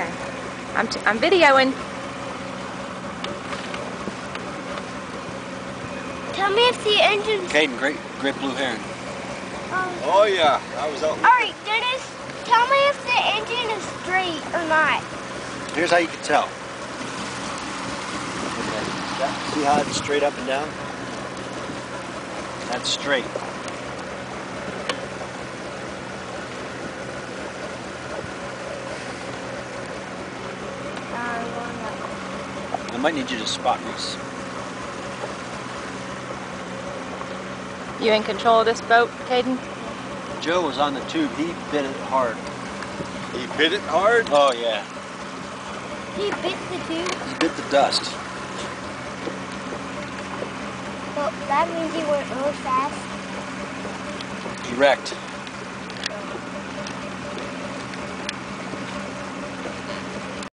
Okay. I'm, t- I'm videoing. Tell me if the engine's. Kayden, great, great blue heron. Um, Oh yeah, I was out. Alright, Dennis, tell me if the engine is straight or not. Here's how you can tell. Look. See how it's straight up and down? That's straight. I might need you to spot race. You in control of this boat, Kayden? Joe was on the tube. He bit it hard. He bit it hard. Oh yeah. He bit the tube, He bit the dust. so that means he went real fast. He wrecked.